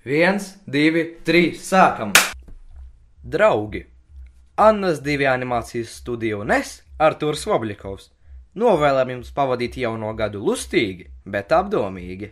Viens, divi, trīs, sākam! Draugi! Annas divi animācijas studija un es, Artūrs Voblikovs, novēlam jums pavadīt jauno gadu lustīgi, bet apdomīgi!